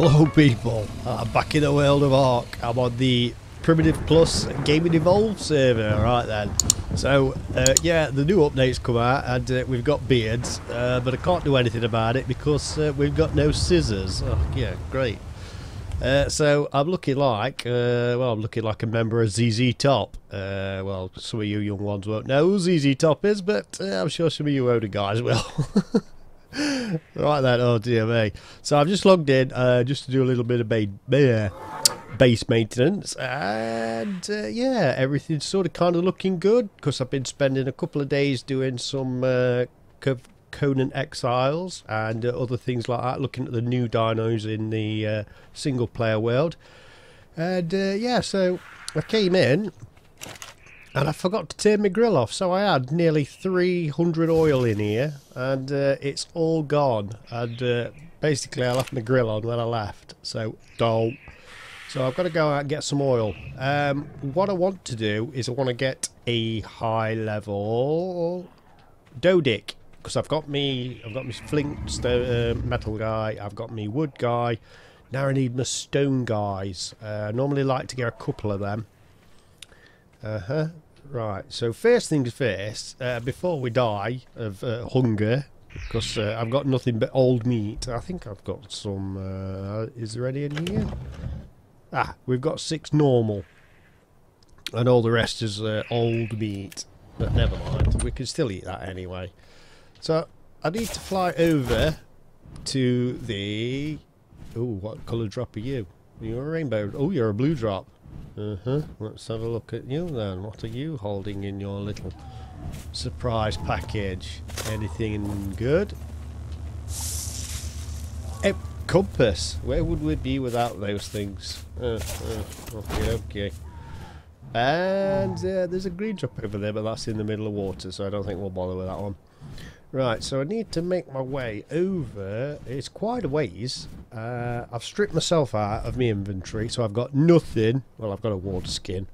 Hello people, I'm back in the world of Ark. I'm on the Primitive Plus Gaming Evolved server, right then. So, uh, yeah, the new update's come out and uh, we've got beards, uh, but I can't do anything about it because uh, we've got no scissors. Oh, yeah, great. Uh, so I'm looking like, uh, well, I'm looking like a member of ZZ Top. Uh, well, some of you young ones won't know who ZZ Top is, but uh, I'm sure some of you older guys will. right then, oh dear me. So I've just logged in uh, just to do a little bit of ba ba base maintenance, and uh, yeah, everything's sort of kind of looking good because I've been spending a couple of days doing some uh, Conan Exiles and uh, other things like that, looking at the new dinos in the uh, single player world. And uh, yeah, so I came in and I forgot to turn my grill off, so I had nearly 300 oil in here and uh, it's all gone. And uh, basically, I left my grill on when I left, so don't. So I've got to go out and get some oil. Um, what I want to do is I want to get a high level Doedic because I've got me, I've got my flint uh, metal guy, I've got me wood guy. Now I need my stone guys. Uh, I normally like to get a couple of them. Uh huh. Right. So first things first, uh, before we die of uh, hunger, because uh, I've got nothing but old meat. I think I've got some. Uh, is there any in here? Ah, we've got six normal, and all the rest is old meat. But never mind, we can still eat that anyway. So I need to fly over to the. Oh, what colour drop are you? You're a rainbow. Oh, you're a blue drop. Uh huh. Let's have a look at you then. What are you holding in your little surprise package? Anything good? A compass. Where would we be without those things? Uh, uh, okay, okay. And uh, there's a green drop over there, but that's in the middle of water, so I don't think we'll bother with that one. Right, so I need to make my way over. It's quite a ways. Uh, I've stripped myself out of my inventory, so I've got nothing. Well, I've got a water skin.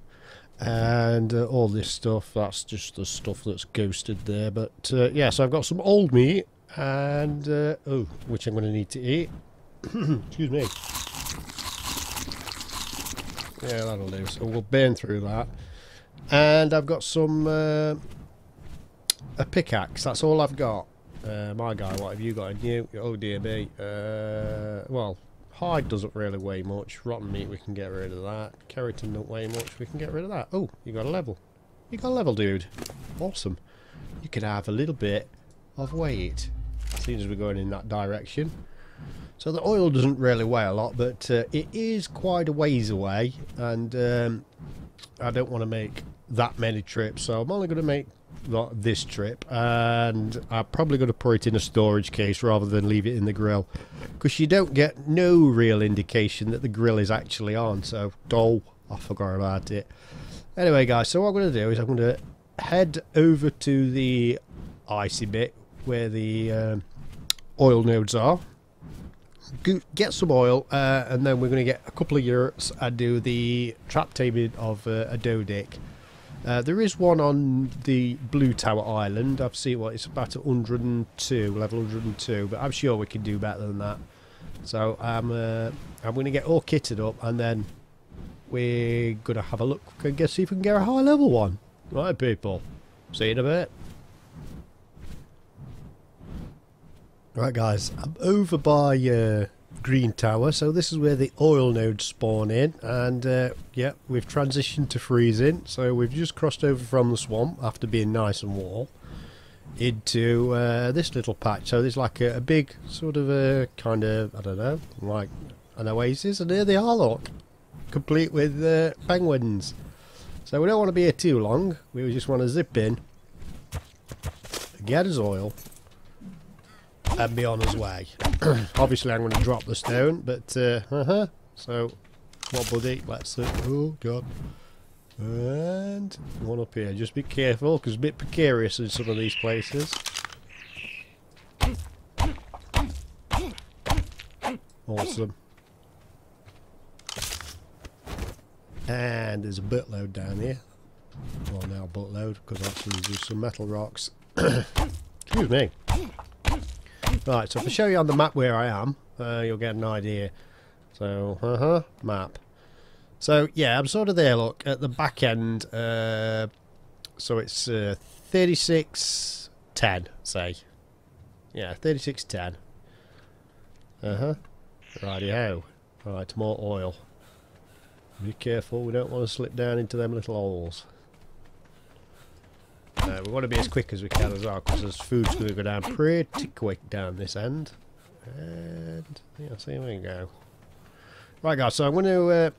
And uh, all this stuff, that's just the stuff that's ghosted there. But uh, yeah, so I've got some old meat, and uh, oh, which I'm going to need to eat. Excuse me. Yeah, that'll do. So we'll burn through that. And I've got some uh, a pickaxe. That's all I've got. Uh, my guy, what have you got in you? Oh dear me. Uh, well, hide doesn't really weigh much. Rotten meat, we can get rid of that. Keratin don't weigh much. We can get rid of that. Oh, you got a level. You got a level, dude. Awesome. You could have a little bit of weight. Seems as we're going in that direction. So the oil doesn't really weigh a lot, but uh, it is quite a ways away, and um, I don't want to make that many trips, so I'm only going to make this trip and I'm probably going to put it in a storage case rather than leave it in the grill because you don't get no real indication that the grill is actually on so oh I forgot about it. Anyway guys so what I'm going to do is I'm going to head over to the icy bit where the um, oil nodes are. Get some oil uh, and then we're going to get a couple of yurts and do the trap taming of uh, a Doedic uh, there is one on the Blue Tower Island. I've seen what it's about 102, level 102, but I'm sure we can do better than that. So I'm uh, I'm going to get all kitted up, and then we're going to have a look and guess see if we can get a high level one. Right, people. See you in a bit. Right, guys. I'm over by uh, green tower. So this is where the oil nodes spawn in. And uh, yeah, we've transitioned to freezing. So we've just crossed over from the swamp after being nice and warm into uh, this little patch. So there's like a, a, big sort of a kind of, I don't know, like an oasis. And here they are, look. Complete with uh, penguins. So we don't want to be here too long. We just want to zip in, get his oil, and be on his way. Obviously, I'm going to drop the stone, but uh, uh huh. So, what, buddy? Let's. Uh, oh God. And one up here. Just be careful, because it's a bit precarious in some of these places. Awesome. And there's a buttload down here. Well, now buttload, because actually there's some metal rocks. Excuse me. Right, so if I show you on the map where I am, uh, you'll get an idea. So, uh huh, map. So yeah, I'm sort of there. Look at the back end. Uh, so it's uh, 36 10, say. Yeah, 36 10. Uh huh. Righty-ho. Right, more oil. Be careful, we don't want to slip down into them little holes. Uh, we want to be as quick as we can as well, because there's food's going to go down pretty quick down this end. And, yeah, so here we go. Right guys, so I'm going to uh,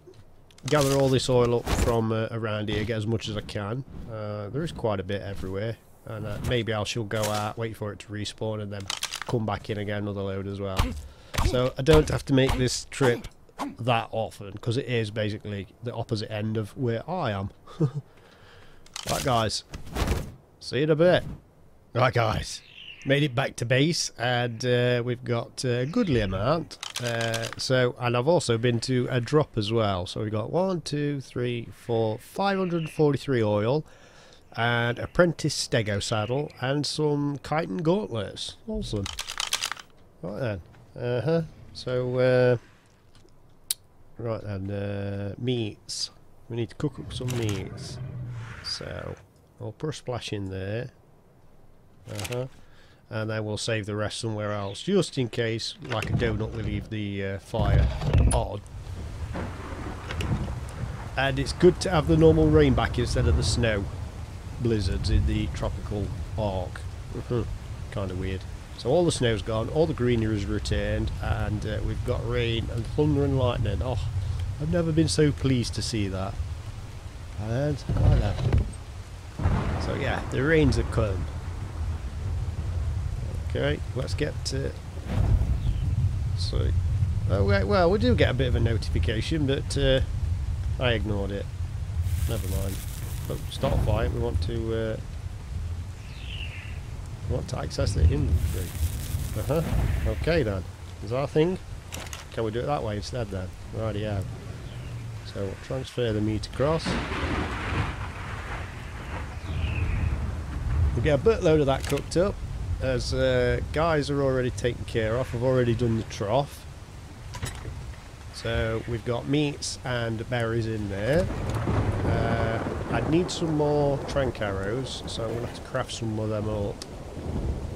gather all this oil up from uh, around here, get as much as I can. Uh, there is quite a bit everywhere. And uh, maybe I shall go out, wait for it to respawn, and then come back in again another load as well. So I don't have to make this trip that often, because it is basically the opposite end of where I am. right guys, see you in a bit. Right guys, made it back to base and uh, we've got a goodly amount. Uh, so and I've also been to a drop as well. So we've got one two three four 543 oil and apprentice stego saddle and some chitin gauntlets. Awesome. Right then. Uh-huh. So uh, right then uh, meats. We need to cook up some meats. So I'll put a splash in there. Uh-huh. And then we'll save the rest somewhere else just in case like a donut we leave the uh, fire on. And it's good to have the normal rain back instead of the snow blizzards in the tropical arc. Mm-hmm. kind of weird. So all the snow's gone all the greenery is returned and uh, we've got rain and thunder and lightning. Oh I've never been so pleased to see that. And like that so yeah the rains have come Okay, let's get to... So, oh wait, well, we do get a bit of a notification, but uh, I ignored it. Never mind. But start fight. We want to. Uh, we want to access the inventory. Uh huh. Okay then. Is that a thing? Can we do it that way instead then? Righty yeah. So we'll transfer the meat across. We get a boatload of that cooked up as uh, guys are already taken care of. I've already done the trough. So we've got meats and berries in there. Uh, I'd need some more tranq arrows, so I'm going to have to craft some of them up.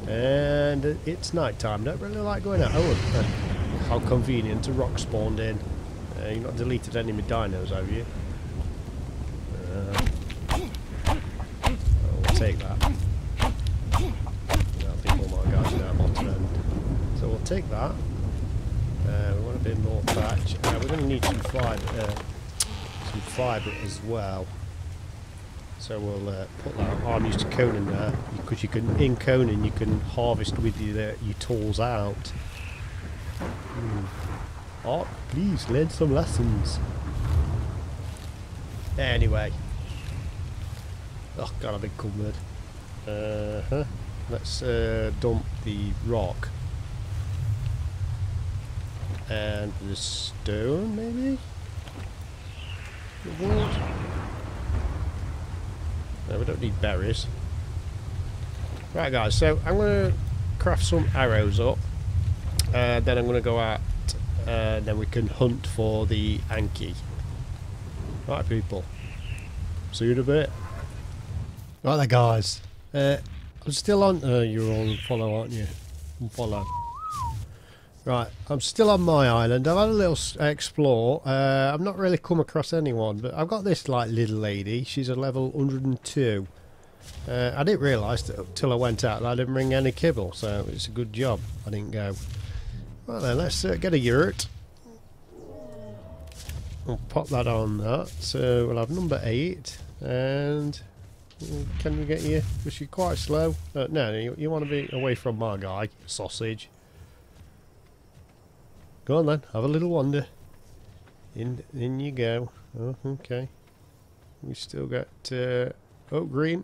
And it's night time. Don't really like going out. Oh, how convenient. A rock spawned in. Uh, you've not deleted any of my dinos, have you? Uh, I'll take that. Take that. Uh, we want a bit more thatch. Uh, we're going to need some fibre, uh, some fibre as well. So we'll uh, put that. Oh, I'm used to Conan there because you can in Conan you can harvest with your uh, your tools out. Oh, please learn some lessons. Anyway. Oh god, I've been cumbered. Uh huh. Let's uh, dump the rock and the stone, maybe? The wood? No, we don't need berries. Right, guys, so I'm going to craft some arrows up. Uh, then I'm going to go out, uh, then we can hunt for the Anki. Right, people. See you in a bit. Right there, guys. Uh, I'm still on... Uh, you're on follow, aren't you? Follow. Right, I'm still on my island. I've had a little explore. Uh, I've not really come across anyone, but I've got this like little lady. She's a level 102. Uh, I didn't realise that until I went out I didn't bring any kibble, so it's a good job I didn't go. Right then, let's uh, get a yurt. We'll pop that on that. So we'll have number 8, and mm, can we get you? Was she quite slow? Uh, no, you, you want to be away from my guy, sausage. Go on then, have a little wander. In, in you go. Oh, okay. We still got, uh, oh, green.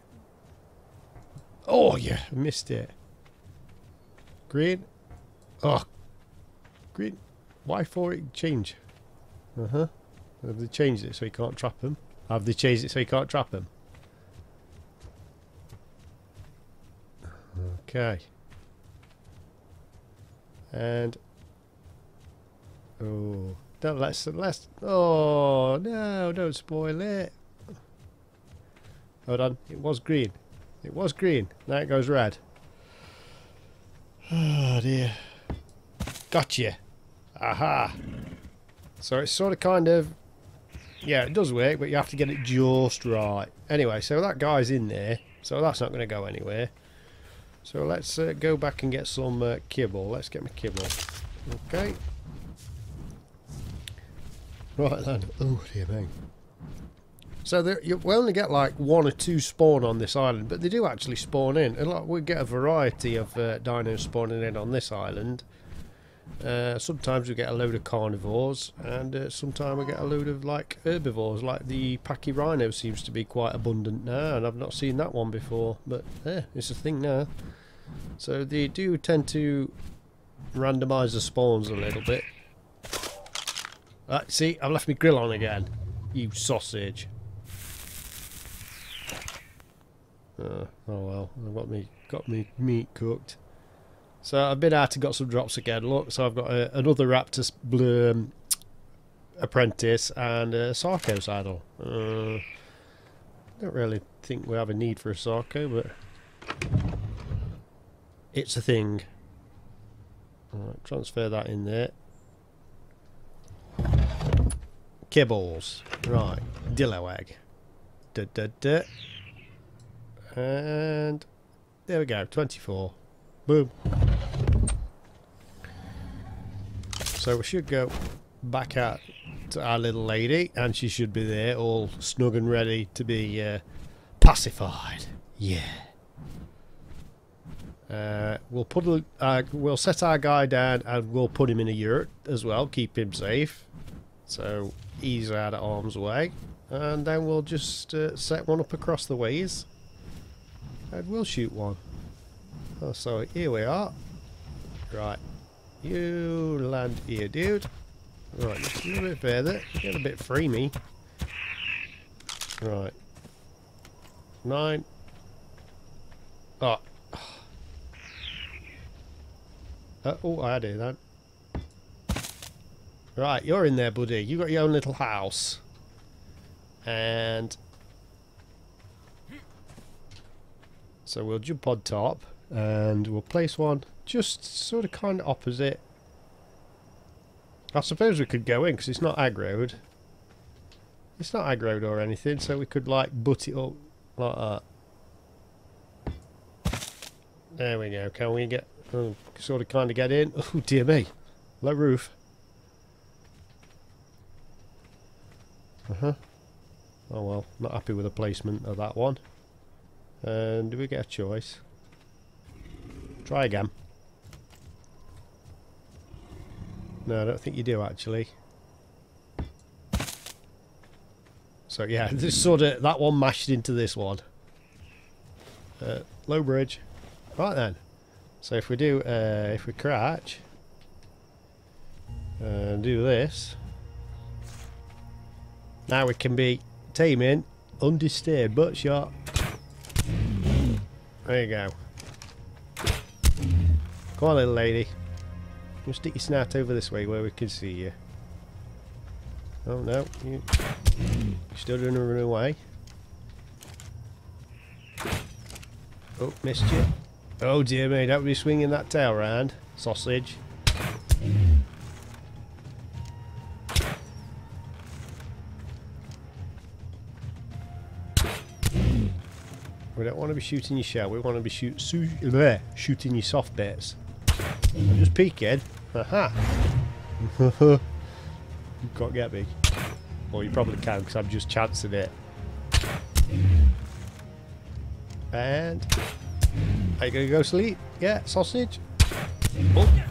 Oh, yeah, I missed it. Green. Oh, green. Why for it change? Uh-huh. Have they changed it so you can't trap them? Have they changed it so you can't trap them? Okay. And Oh, Don't let's let's. Oh no! Don't spoil it. Hold on. It was green. It was green. Now it goes red. Oh dear. Gotcha. Aha. So it's sort of kind of... Yeah, it does work, but you have to get it just right. Anyway, so that guy's in there. So that's not going to go anywhere. So let's uh, go back and get some uh, kibble. Let's get my kibble. Okay. Right then. Oh dear me. So you will only get like one or two spawn on this island, but they do actually spawn in. And like, we get a variety of uh, dinos spawning in on this island. Uh, sometimes we get a load of carnivores, and uh, sometimes we get a load of like herbivores, like the pachyrhino seems to be quite abundant now, and I've not seen that one before, but yeah, it's a thing now. So they do tend to randomise the spawns a little bit. Uh, see, I've left my grill on again. You sausage. Uh, oh well, I've got me got me meat cooked. So I've been out and got some drops again. Look, so I've got a, another Raptor um, apprentice and a Sarco saddle. Uh, don't really think we have a need for a Sarco, but it's a thing. Right, transfer that in there. Kibbles. Right, Dillo egg. Da, da, da. And there we go, 24. Boom. So we should go back out to our little lady and she should be there all snug and ready to be uh, pacified. Yeah. Uh, we'll put a, uh, we'll set our guy down and we'll put him in a yurt as well, keep him safe. So he's out of harm's way. And then we'll just uh, set one up across the ways and we'll shoot one. Oh, so here we are. Right. You land here, dude. Right, just a little bit further. Get a bit free me. Right. Nine. Oh. Uh, oh, I do that. Right, you're in there, buddy. You got your own little house. And So we'll jump on top and we'll place one just sort of kind of opposite. I suppose we could go in because it's not aggroed. It's not aggroed or anything, so we could like butt it up like that. There we go. Can we get oh, sort of kind of get in? Oh dear me, low roof. Uh huh. Oh well, not happy with the placement of that one. And do we get a choice? Try again. No, I don't think you do actually. So yeah, this sort of that one mashed into this one. Uh, low bridge. Right then. So if we do, uh, if we crouch and do this, now we can be taming undisturbed butt shot. There you go. Come on, little lady. You stick your snout over this way where we can see you. Oh no, you, still doing a run away. Oh, missed you. Oh dear me, don't be swinging that tail round, sausage. We don't want to be shooting your shell, we want to be shoot, bleh, shooting your soft bits. Just peeking. Aha! you can't get me. Well, you probably can because I'm just chancing it. And... Are you going to go sleep? Yeah, sausage? Oh!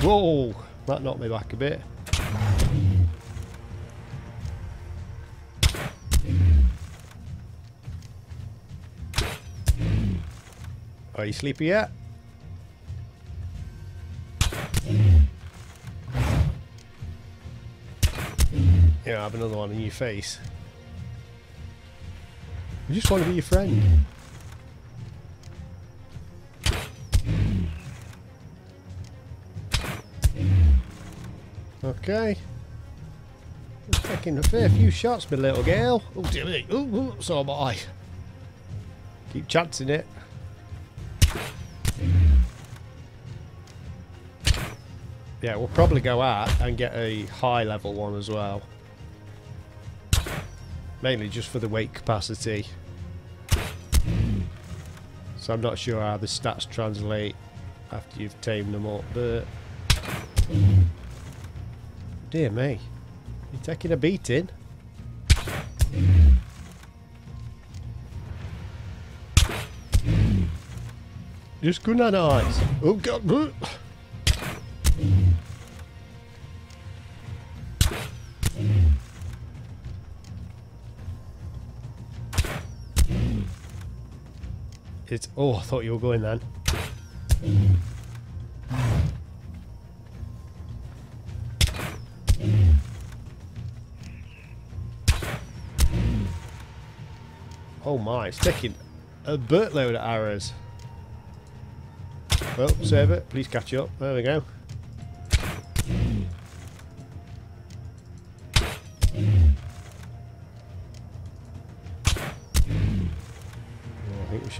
Whoa! That knocked me back a bit. Are you sleepy yet? Yeah, I have another one in your face. I just want to be your friend. Okay. taking a fair few shots, my little girl. Oh, dear me. Oh, so am I. Keep chancing it. Yeah, we'll probably go out and get a high level one as well. Mainly just for the weight capacity. So I'm not sure how the stats translate after you've tamed them up, but... Dear me. You're taking a beating. Just good night eyes. Oh god. Oh, I thought you were going then. Oh my, it's taking a boatload of arrows. Well, save it. Please catch up. There we go.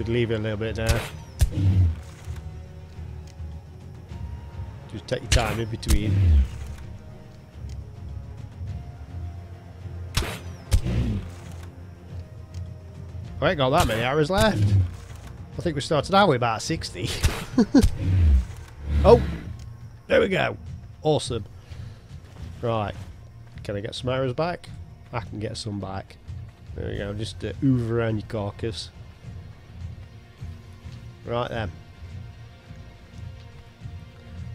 Should leave it a little bit now. Just take your time in between. I ain't got that many arrows left. I think we started out with about 60. oh! There we go. Awesome. Right. Can I get some arrows back? I can get some back. There we go. Just uh, hoover around your carcass. Right then.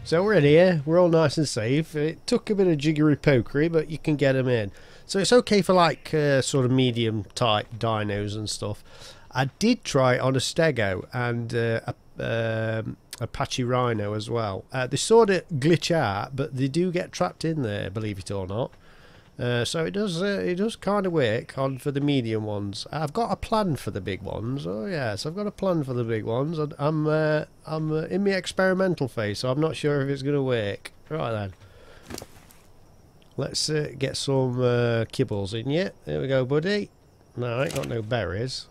So we're in here. We're all nice and safe. It took a bit of jiggery pokery, but you can get them in. So it's okay for like uh, sort of medium type dinos and stuff. I did try on a Stego and uh, a um, Apache Rhino as well. Uh, they sort of glitch out, but they do get trapped in there, believe it or not. Uh, so it does uh, it does kind of work on for the medium ones. I've got a plan for the big ones. Oh yes, I've got a plan for the big ones. I'm uh, I'm uh, in my experimental phase, so I'm not sure if it's going to work. Right then, let's uh, get some uh, kibbles in yet. There we go, buddy. No, I ain't got no berries.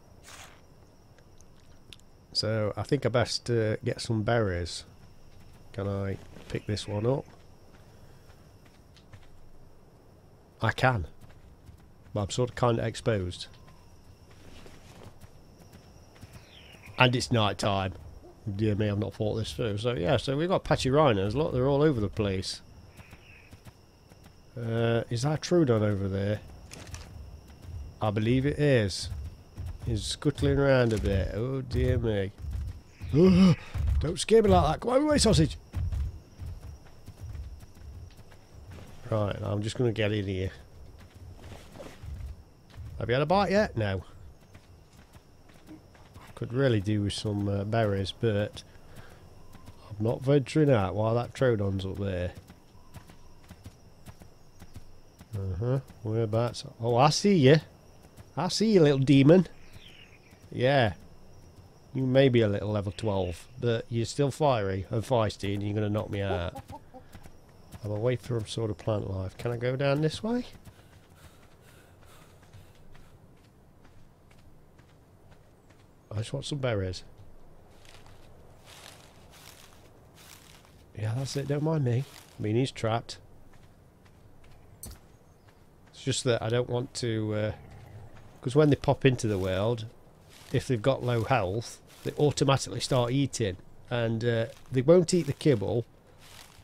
So I think I best get some berries. Can I pick this one up? I can. But I'm sort of kind of exposed. And it's night time. Dear me, I've not thought this through. So yeah, so we've got pachyrhinos. Look, they're all over the place. Uh, is that Troodon over there? I believe it is. He's scuttling around a bit. Oh dear me. don't scare me like that. Come on, away, sausage. Right, I'm just going to get in here. Have you had a bite yet? No. Could really do with some uh, berries, but I'm not venturing out while that Troodon's up there. Uh-huh. Whereabouts? Oh, I see you. I see you, little demon. Yeah. You may be a little level 12, but you're still fiery and feisty and you're going to knock me out. I'm away from sort of plant life. Can I go down this way? I just want some berries. Yeah, that's it. Don't mind me. I mean, he's trapped. It's just that I don't want to... Because uh, when they pop into the world, if they've got low health, they automatically start eating. And uh, they won't eat the kibble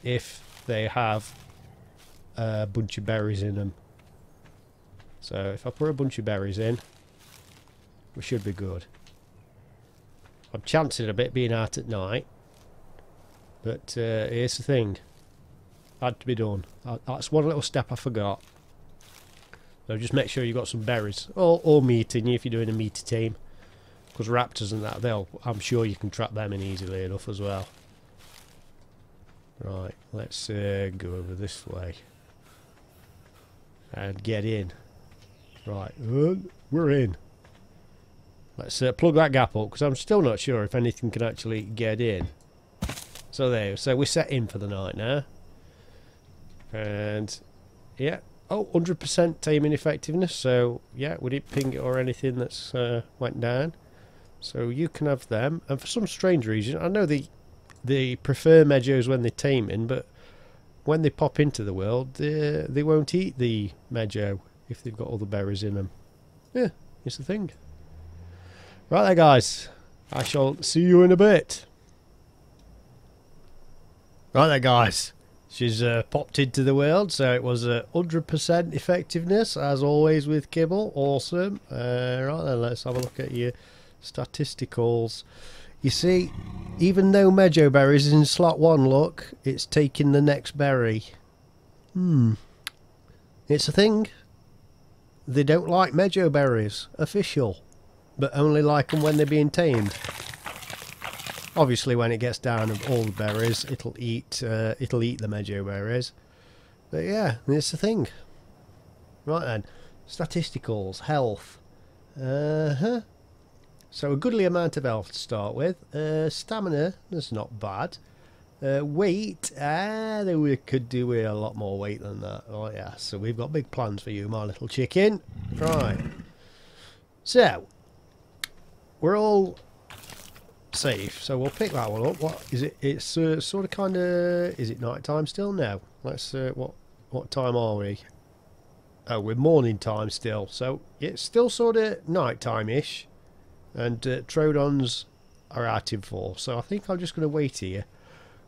if they have a bunch of berries in them. So if I put a bunch of berries in, we should be good. I'm chancing a bit being out at night. But uh, here's the thing. Had to be done. That's one little step I forgot. So just make sure you've got some berries. Or, or meat in you if you're doing a meaty team. Because raptors and that, they'll I'm sure you can trap them in easily enough as well. Right, let's uh, go over this way. And get in. Right, uh, we're in. Let's uh, plug that gap up because I'm still not sure if anything can actually get in. So there, so we're set in for the night now. And yeah, Oh, 100% taming effectiveness. So, yeah, we didn't ping it or anything that's uh, went down. So you can have them. And for some strange reason, I know they, they prefer Mejos when they're taming, but when they pop into the world, they, they won't eat the Mejo if they've got all the berries in them. Yeah, it's the thing. Right there, guys. I shall see you in a bit. Right there, guys. She's uh, popped into the world, so it was a 100% effectiveness, as always with Kibble. Awesome. Uh, right then, let's have a look at your statisticals. You see, even though Berries is in slot 1, look, it's taking the next berry. Hmm. It's a thing. They don't like Mejo Berries. Official. But only like them when they're being tamed. Obviously, when it gets down of all the berries, it'll eat uh, it'll eat the Mejo berries. But yeah, it's a thing. Right then, statisticals, health. Uh huh. So a goodly amount of health to start with. Uh, stamina, that's not bad. Uh, weight, ah, we could do with a lot more weight than that. Oh yeah, so we've got big plans for you, my little chicken. Right. So, we're all safe. So we'll pick that one up. What is it? It's uh, sort of kind of. Is it night time still? No. Let's. Uh, what what time are we? Oh, we're morning time still. So it's still sort of night time ish, and uh, Troodons are out in force. So I think I'm just going to wait here.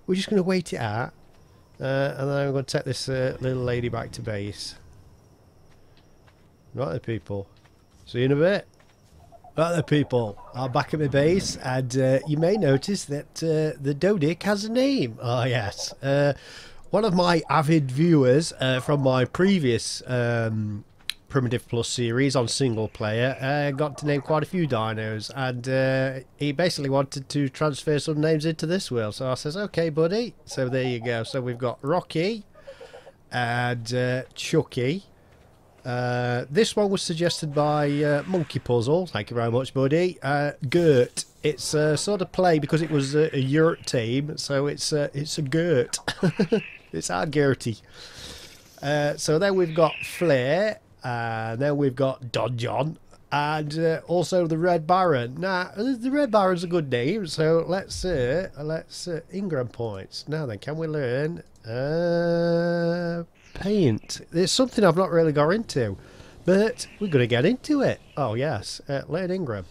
We're just going to wait it out, uh, and then I'm going to take this uh, little lady back to base. Right, there, people. See you in a bit. Right there people, I'm back at my base and uh, you may notice that uh, the Doedic has a name. Oh yes, uh, one of my avid viewers uh, from my previous um, Primitive Plus series on single player uh, got to name quite a few dinos and uh, he basically wanted to transfer some names into this world. So I says, okay buddy, so there you go. So we've got Rocky and Chucky uh, this one was suggested by uh, Monkeypuzzle. Thank you very much, buddy. Uh, Gert. It's a sort of play because it was a, a yurt team, so it's a, it's a Gert. it's our Gertie. Uh, so then we've got Flair, and then we've got Don John, and uh, also the Red Baron. Now, the Red Baron's a good name, so let's uh, let's uh, Engram points. Now then, can we learn? Uh, paint. It's something I've not really got into, but we're going to get into it. Oh, yes. Uh, Laird Engram.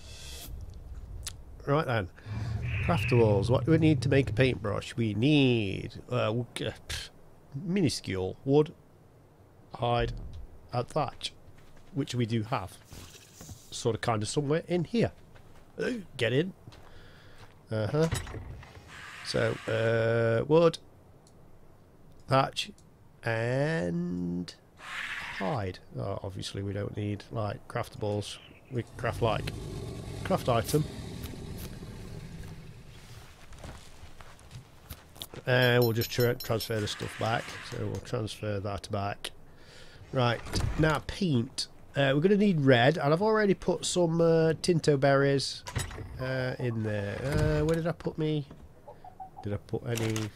Right then. Craftables. What do we need to make a paintbrush? We need uh, minuscule wood, hide, and thatch, which we do have. Sort of kind of somewhere in here. Get in. Uh-huh. So, uh, wood, thatch, and hide. Oh, obviously we don't need like craftables. We craft like craft item. And we'll just tra transfer the stuff back. So we'll transfer that back. Right, now paint. Uh, we're going to need red, and I've already put some uh, Tinto berries uh, in there. Uh, where did I put me? Did I put any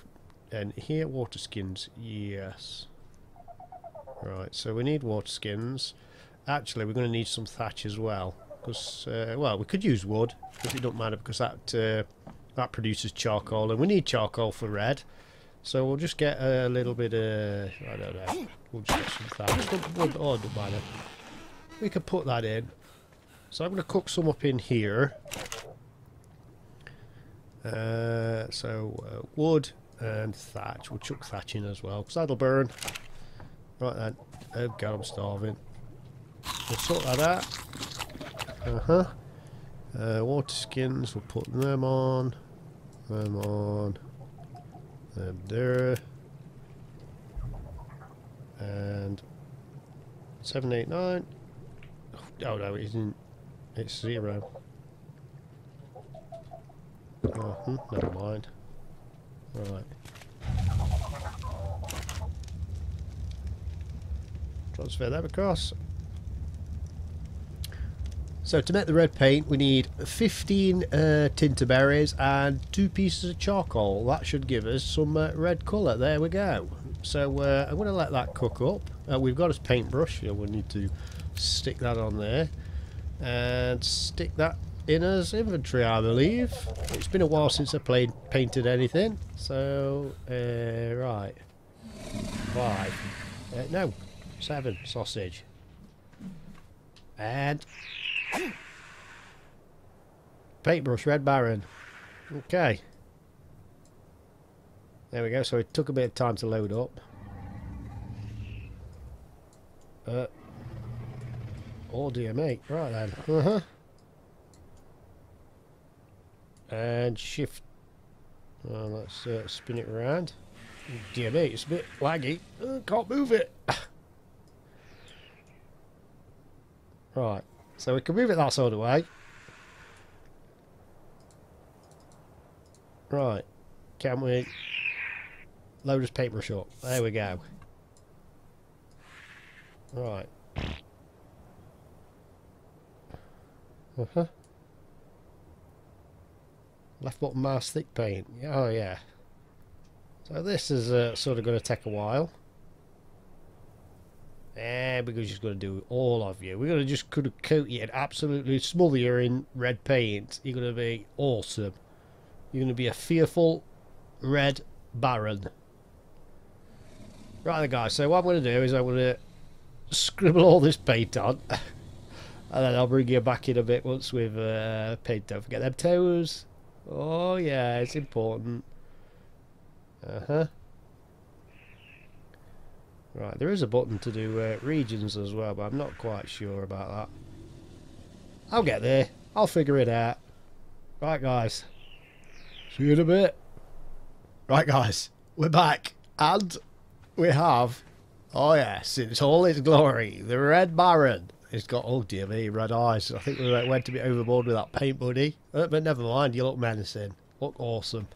and here water skins yes right so we need water skins actually we're going to need some thatch as well because uh, well we could use wood but it doesn't matter because that uh, that produces charcoal and we need charcoal for red so we'll just get a little bit of I don't know we'll just get some thatch wood oh don't matter we could put that in so I'm going to cook some up in here uh, so uh, wood and thatch. We'll chuck thatch in as well, because that'll burn. Right then. Oh god, I'm starving. We'll sort that out. Uh-huh. Uh, water skins, we'll put them on. Them on. There. And... 789. Oh no, it isn't. It's zero. Oh, hmm, never mind. Right. Transfer that across. So to make the red paint we need 15 uh, berries and two pieces of charcoal. That should give us some uh, red colour. There we go. So uh, I'm going to let that cook up. Uh, we've got a paintbrush. Yeah, we'll need to stick that on there. And stick that in as inventory I believe. It's been a while since I played painted anything. So, uh, right. Five. Uh, no. Seven. Sausage. And Paintbrush, Red Baron. Okay. There we go. So it took a bit of time to load up. Uh, oh dear me. Right then. Uh huh. And shift. Oh, let's uh, spin it around. Dear me, it's a bit laggy. Uh, can't move it. right. So we can move it that sort of way. Right. Can we load his paper shot? There we go. Right. Uh-huh. Left bottom mouse thick paint. Oh yeah. So this is uh, sort of going to take a while. Because just going to do all of you. We're going to just could coat you and absolutely smother you in red paint. You're going to be awesome. You're going to be a fearful red baron. Right guys, so what I'm going to do is I'm going to scribble all this paint on. and then I'll bring you back in a bit once we've uh, paint. Don't forget them toes. Oh yeah, it's important. Uh-huh. Right, there is a button to do uh, regions as well, but I'm not quite sure about that. I'll get there. I'll figure it out. Right, guys. See you in a bit. Right, guys. We're back. And we have... Oh, yes. It's all its glory. The Red Baron. It's got, oh dear me, red eyes. I think we went a bit overboard with that paint, buddy. Uh, but never mind. You look menacing. Look awesome.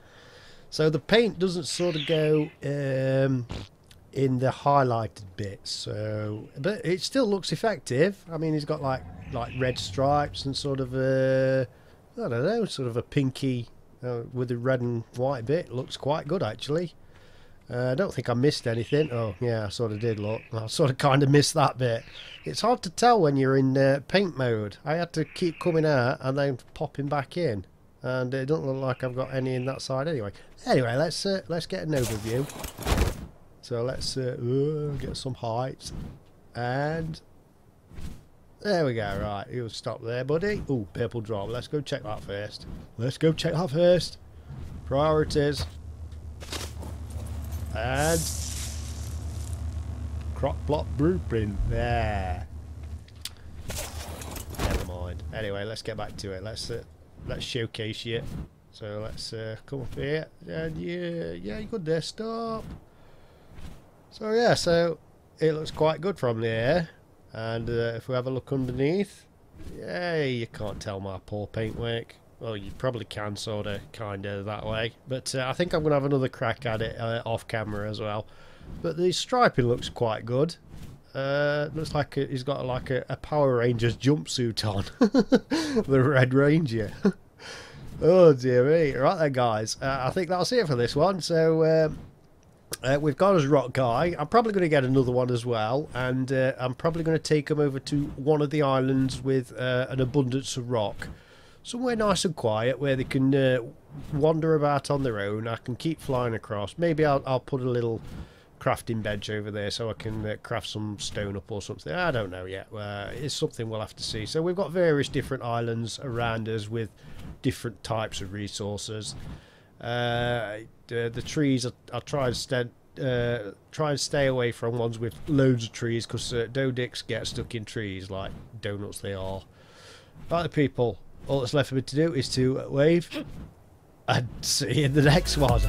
So the paint doesn't sort of go... Um, in the highlighted bits. So, but it still looks effective. I mean, he's got like like red stripes and sort of a I don't know, sort of a pinky uh, with the red and white bit. Looks quite good actually. Uh, I don't think I missed anything. Oh yeah, I sort of did look. I sort of kind of missed that bit. It's hard to tell when you're in uh, paint mode. I had to keep coming out and then popping back in. And it doesn't look like I've got any in that side anyway. Anyway, let's uh, let's get an overview. So let's uh, uh, get some height. And there we go. Right, you'll stop there, buddy. Oh, purple drop. Let's go check that first. Let's go check that first. Priorities. And crop plot blueprint. There. Never mind. Anyway, let's get back to it. Let's uh, let's showcase you. So let's uh, come up here. And yeah, yeah, you good there. Stop. So yeah, so it looks quite good from the air. And uh, if we have a look underneath, yeah, you can't tell my poor paintwork. Well, you probably can, sort of, kind of, that way. But uh, I think I'm going to have another crack at it uh, off camera as well. But the striping looks quite good. Uh, looks like he's got like a, a Power Rangers jumpsuit on. the Red Ranger. oh dear me. Right then guys, uh, I think that's it for this one. So um, uh, we've got his rock guy. I'm probably going to get another one as well, and uh, I'm probably going to take him over to one of the islands with uh, an abundance of rock. Somewhere nice and quiet where they can uh, wander about on their own. I can keep flying across. Maybe I'll, I'll put a little crafting bench over there so I can uh, craft some stone up or something. I don't know yet. Uh, it's something we'll have to see. So we've got various different islands around us with different types of resources. Uh, the, trees, I, try and stay, uh, try and stay away from ones with loads of trees because uh, doedics get stuck in trees like donuts they are. Right, the people, all that's left for me to do is to wave and see you in the next one.